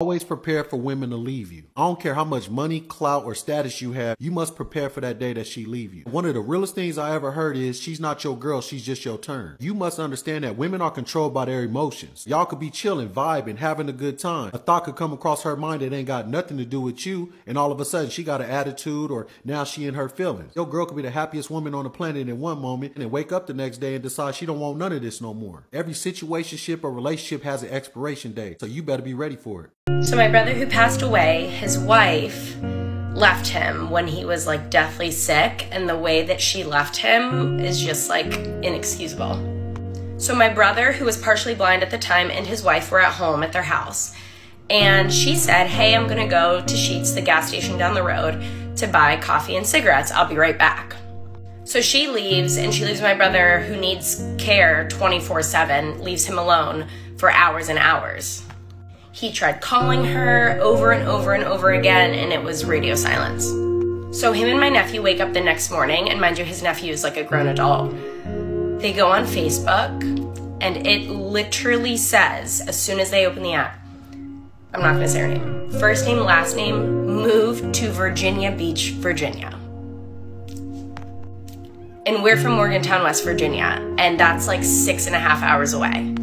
Always prepare for women to leave you. I don't care how much money, clout, or status you have, you must prepare for that day that she leave you. One of the realest things I ever heard is she's not your girl, she's just your turn. You must understand that women are controlled by their emotions. Y'all could be chilling, vibing, having a good time. A thought could come across her mind that ain't got nothing to do with you, and all of a sudden she got an attitude or now she in her feelings. Your girl could be the happiest woman on the planet in one moment and then wake up the next day and decide she don't want none of this no more. Every situationship or relationship has an expiration date, so you better be ready for it. So, my brother who passed away, his wife left him when he was like deathly sick, and the way that she left him is just like inexcusable. So, my brother, who was partially blind at the time, and his wife were at home at their house. And she said, Hey, I'm gonna go to Sheetz, the gas station down the road, to buy coffee and cigarettes. I'll be right back. So she leaves, and she leaves my brother, who needs care 24 7, leaves him alone for hours and hours. He tried calling her over and over and over again, and it was radio silence. So him and my nephew wake up the next morning, and mind you, his nephew is like a grown adult. They go on Facebook, and it literally says, as soon as they open the app, I'm not gonna say her name. First name, last name, moved to Virginia Beach, Virginia. And we're from Morgantown, West Virginia, and that's like six and a half hours away.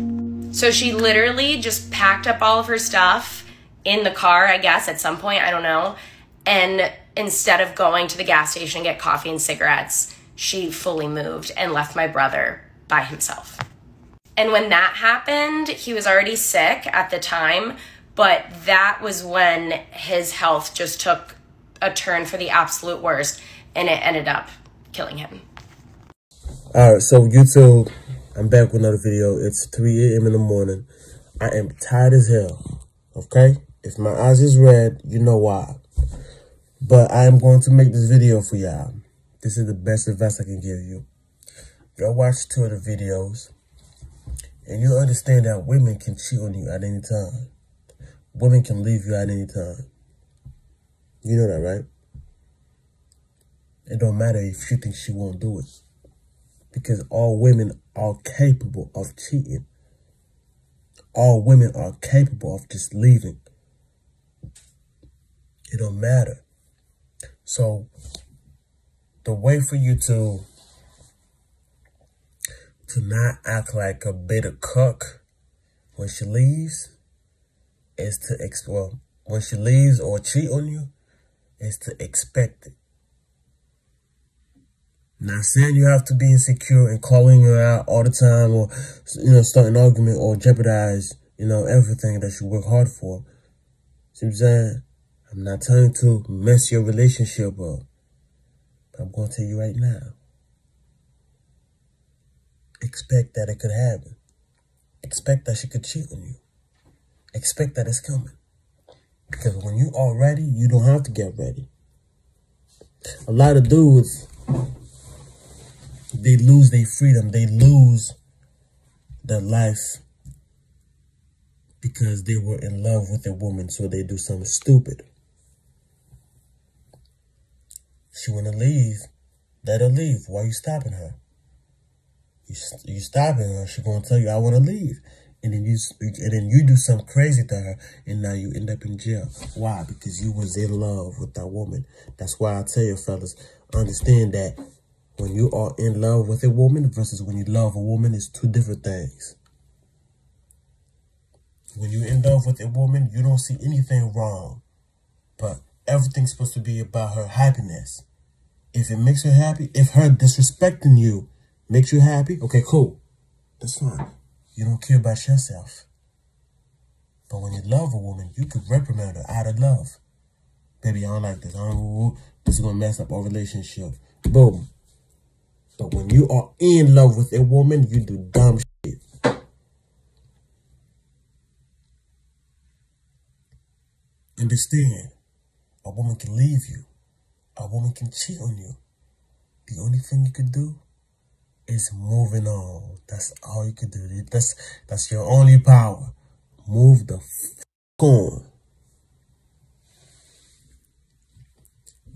So she literally just packed up all of her stuff in the car, I guess, at some point, I don't know. And instead of going to the gas station and get coffee and cigarettes, she fully moved and left my brother by himself. And when that happened, he was already sick at the time, but that was when his health just took a turn for the absolute worst and it ended up killing him. All right, so YouTube, I'm back with another video. It's 3 a.m. in the morning. I am tired as hell, okay? If my eyes is red, you know why. But I am going to make this video for y'all. This is the best advice I can give you. Y'all watch two of the videos, and you understand that women can cheat on you at any time. Women can leave you at any time. You know that, right? It don't matter if she thinks she won't do it because all women are capable of cheating. All women are capable of just leaving. It don't matter. So the way for you to to not act like a bitter cook when she leaves is to ex well when she leaves or cheat on you is to expect it. Not saying you have to be insecure and calling her out all the time or, you know, start an argument or jeopardize, you know, everything that you work hard for. See what I'm saying? I'm not telling you to mess your relationship up. But I'm going to tell you right now. Expect that it could happen. Expect that she could cheat on you. Expect that it's coming. Because when you are ready, you don't have to get ready. A lot of dudes they lose their freedom. They lose their life because they were in love with a woman, so they do something stupid. She wanna leave, let her leave. Why you stopping her? You you stopping her? She gonna tell you, "I wanna leave," and then you and then you do something crazy to her, and now you end up in jail. Why? Because you was in love with that woman. That's why I tell you, fellas, understand that when you are in love with a woman versus when you love a woman is two different things. When you're in love with a woman, you don't see anything wrong. But everything's supposed to be about her happiness. If it makes her happy, if her disrespecting you makes you happy, okay, cool. That's fine. You don't care about yourself. But when you love a woman, you can reprimand her out of love. Baby, I don't like this. I don't, this is going to mess up our relationship. Boom. But when you are in love with a woman, you do dumb shit. Understand, a woman can leave you. A woman can cheat on you. The only thing you can do is moving on. That's all you can do. That's that's your only power. Move the f on.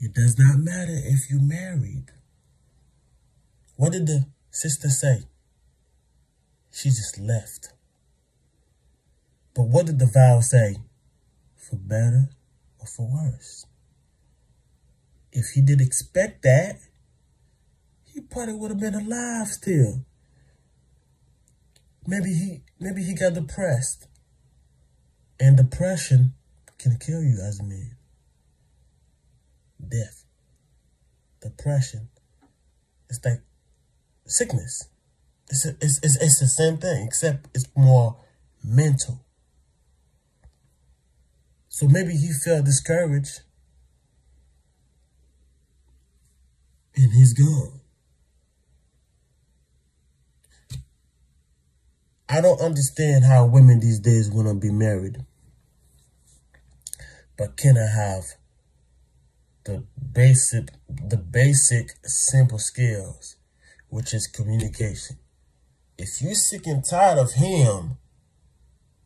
It does not matter if you're married. What did the sister say? She just left. But what did the vow say? for better or for worse. If he did expect that, he probably would have been alive still. Maybe he maybe he got depressed. And depression can kill you as a man. Death. Depression. It's like sickness. It's, it's, it's, it's the same thing, except it's more mental. So maybe he felt discouraged and he's gone. I don't understand how women these days want to be married. But can I have the basic, the basic simple skills, which is communication? If you're sick and tired of him,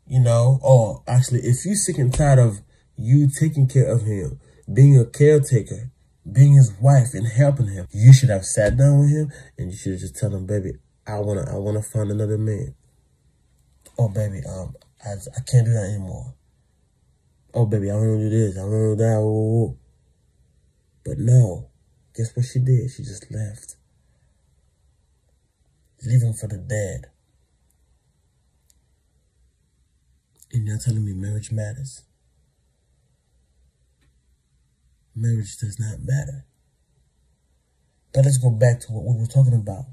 you know, or actually, if you're sick and tired of you taking care of him, being a caretaker, being his wife and helping him, you should have sat down with him and you should have just tell him, baby, I wanna, I wanna find another man oh baby, um, I, I can't do that anymore. Oh baby, I want to do this, I want to do that. Oh, But no, guess what she did? She just left. Leaving for the dead. And you're telling me marriage matters? Marriage does not matter. But let's go back to what we were talking about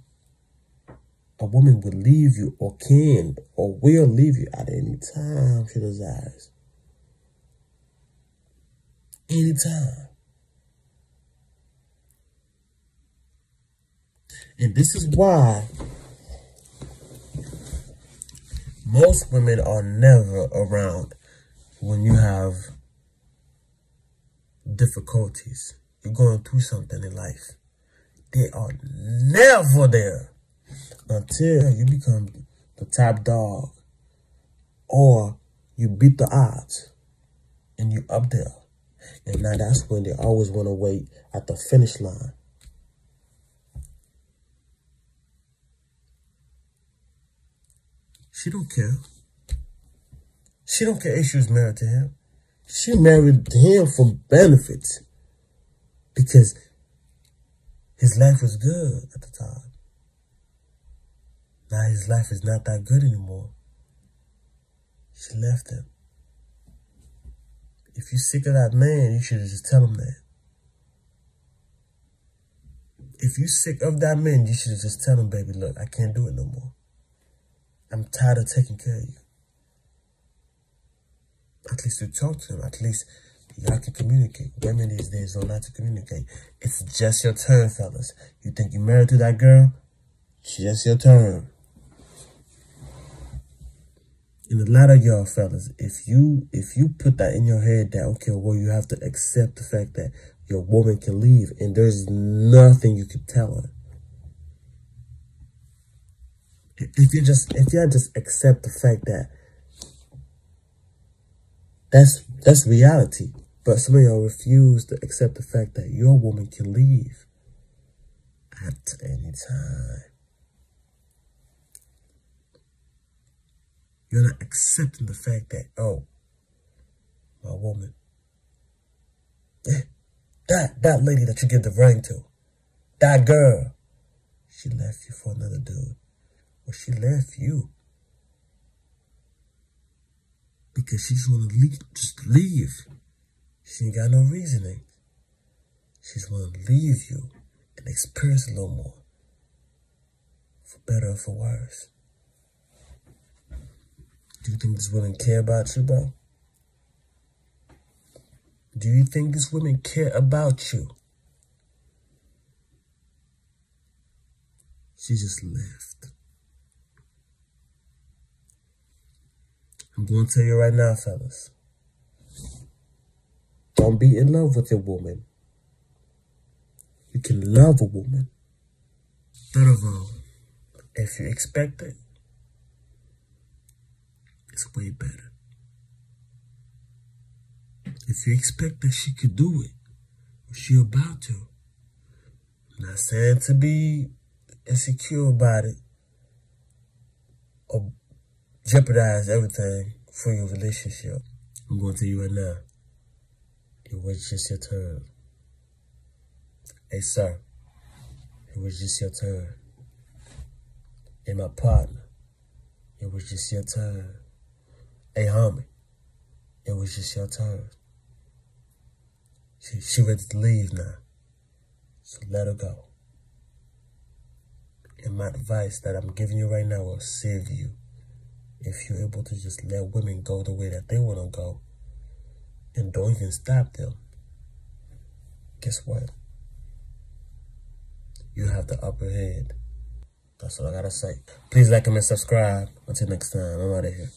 a woman will leave you or can or will leave you at any time she desires. Anytime. And this is why most women are never around when you have difficulties. You're going through something in life. They are never there until you become the top dog or you beat the odds and you up there. And now that's when they always want to wait at the finish line. She don't care. She don't care if she was married to him. She married him for benefits because his life was good at the time. Now his life is not that good anymore. She left him. If you're sick of that man, you should just tell him that. If you're sick of that man, you should just tell him, baby, look, I can't do it no more. I'm tired of taking care of you. At least you talk to him. At least y'all can communicate. Women these days don't know how to communicate. It's just your turn, fellas. You think you're married to that girl? It's just your turn. And a lot of y'all fellas, if you if you put that in your head that okay, well you have to accept the fact that your woman can leave and there's nothing you can tell her. If you just if you just accept the fact that that's that's reality. But some of y'all refuse to accept the fact that your woman can leave at any time. You're not accepting the fact that, oh, my woman, that, that lady that you give the ring to, that girl, she left you for another dude. Or she left you because she just want to leave, just leave. She ain't got no reasoning. She just want to leave you and experience a little more, for better or for worse. Do you think this woman care about you, bro? Do you think this woman care about you? She just left. I'm going to tell you right now, fellas. Don't be in love with a woman. You can love a woman. Third of all, if you expect it, it's way better. If you expect that she could do it, or she about to, I'm not saying to be insecure about it jeopardize everything for your relationship. I'm going to you right now. It was just your turn. Hey, sir. It was just your turn. Hey, my partner. It was just your turn. Hey, homie. It was just your turn. She, she ready to leave now. So let her go. And my advice that I'm giving you right now will save you if you're able to just let women go the way that they want to go and don't even stop them. Guess what? You have the upper hand. That's all I gotta say. Please like, comment, subscribe. Until next time, I'm out of here.